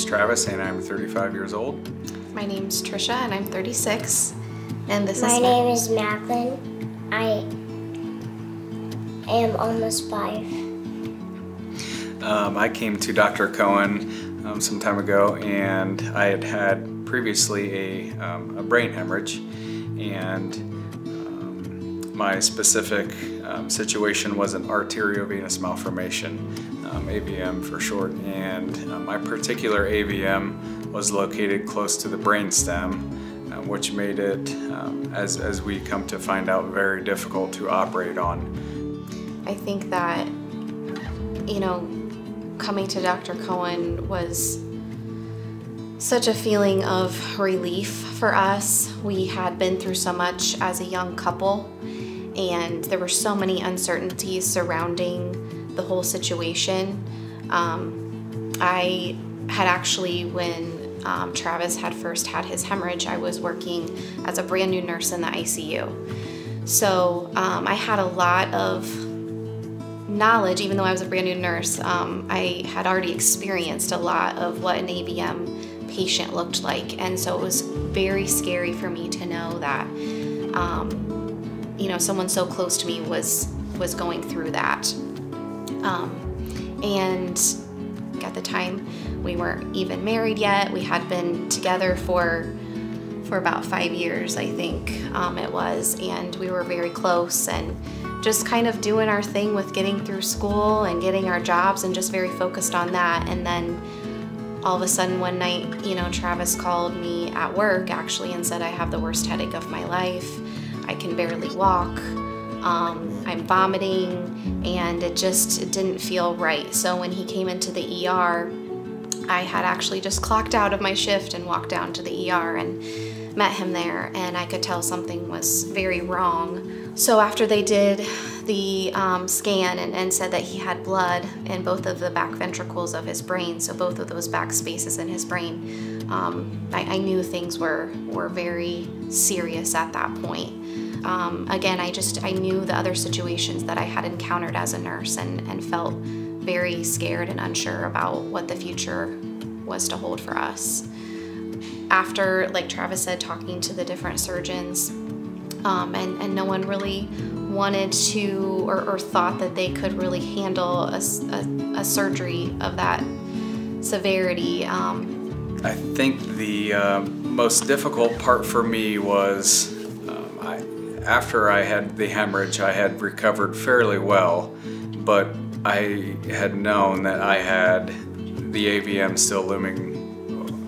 name's Travis and I'm 35 years old. My name's Trisha and I'm 36. And this My is name is Macklin. I am almost five. Um, I came to Dr. Cohen um, some time ago and I had had previously a, um, a brain hemorrhage and um, my specific um, situation was an arteriovenous malformation, um, AVM for short, and uh, my particular AVM was located close to the brainstem, uh, which made it, um, as, as we come to find out, very difficult to operate on. I think that, you know, coming to Dr. Cohen was such a feeling of relief for us. We had been through so much as a young couple, and there were so many uncertainties surrounding the whole situation. Um, I had actually, when um, Travis had first had his hemorrhage, I was working as a brand new nurse in the ICU. So um, I had a lot of knowledge, even though I was a brand new nurse, um, I had already experienced a lot of what an AVM patient looked like. And so it was very scary for me to know that, um, you know, someone so close to me was, was going through that. Um, and at the time, we weren't even married yet. We had been together for for about five years, I think um, it was, and we were very close and just kind of doing our thing with getting through school and getting our jobs and just very focused on that. And then all of a sudden one night, you know, Travis called me at work actually and said, I have the worst headache of my life. I can barely walk. Um, I'm vomiting and it just it didn't feel right. So when he came into the ER, I had actually just clocked out of my shift and walked down to the ER and met him there and I could tell something was very wrong. So after they did the um, scan and, and, said that he had blood in both of the back ventricles of his brain, so both of those back spaces in his brain, um, I, I, knew things were, were very serious at that point. Um, again, I just, I knew the other situations that I had encountered as a nurse and, and felt very scared and unsure about what the future was to hold for us after, like Travis said, talking to the different surgeons, um, and, and no one really wanted to or, or, thought that they could really handle a, a, a surgery of that severity. Um, I think the uh, most difficult part for me was after I had the hemorrhage, I had recovered fairly well, but I had known that I had the AVM still looming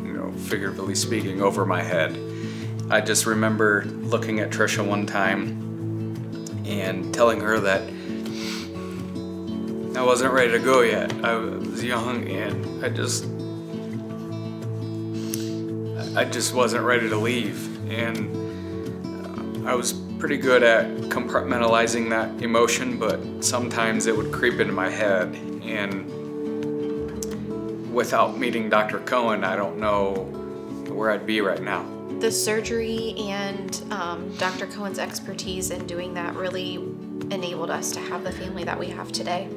you know, figuratively speaking, over my head. I just remember looking at Trisha one time and telling her that I wasn't ready to go yet. I was young and I just I just wasn't ready to leave and uh, I was pretty good at compartmentalizing that emotion but sometimes it would creep into my head and without meeting Dr. Cohen I don't know where I'd be right now. The surgery and um, Dr. Cohen's expertise in doing that really enabled us to have the family that we have today.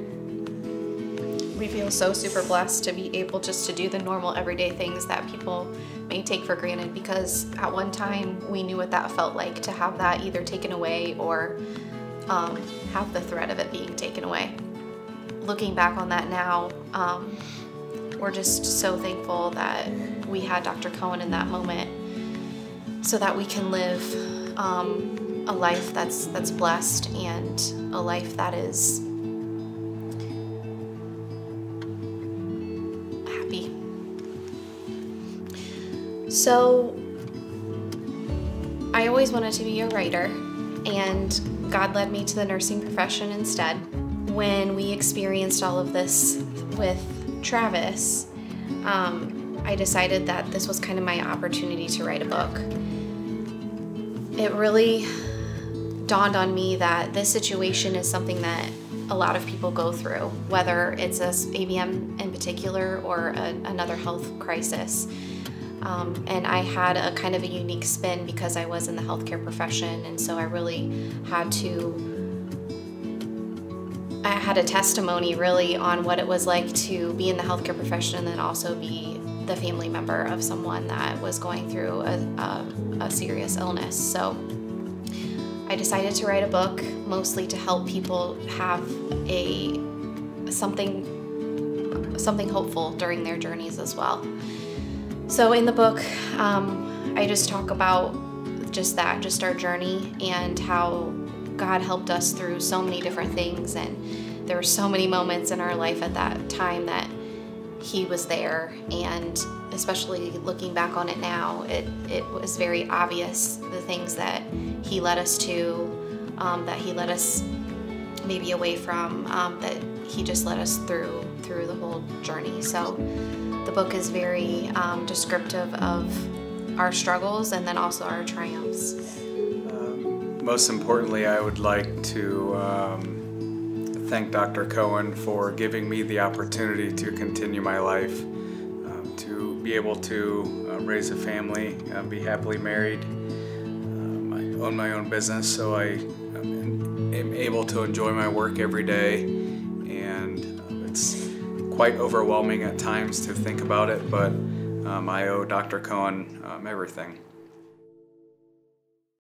We feel so super blessed to be able just to do the normal everyday things that people may take for granted because at one time we knew what that felt like to have that either taken away or um, have the threat of it being taken away. Looking back on that now, um, we're just so thankful that we had Dr. Cohen in that moment so that we can live um, a life that's that's blessed and a life that is So I always wanted to be a writer and God led me to the nursing profession instead. When we experienced all of this with Travis, um, I decided that this was kind of my opportunity to write a book. It really dawned on me that this situation is something that a lot of people go through, whether it's a AVM in particular or a, another health crisis. Um, and I had a kind of a unique spin because I was in the healthcare profession, and so I really had to I had a testimony really on what it was like to be in the healthcare profession and then also be the family member of someone that was going through a, a, a serious illness. So I decided to write a book mostly to help people have a something something hopeful during their journeys as well. So in the book, um, I just talk about just that, just our journey and how God helped us through so many different things. And there were so many moments in our life at that time that He was there. And especially looking back on it now, it, it was very obvious the things that He led us to, um, that He led us maybe away from, um, that He just led us through through the whole journey. So the book is very um, descriptive of our struggles and then also our triumphs. Um, most importantly, I would like to um, thank Dr. Cohen for giving me the opportunity to continue my life, um, to be able to uh, raise a family, uh, be happily married. Um, I own my own business, so I um, am able to enjoy my work every day, quite overwhelming at times to think about it, but um, I owe Dr. Cohen um, everything.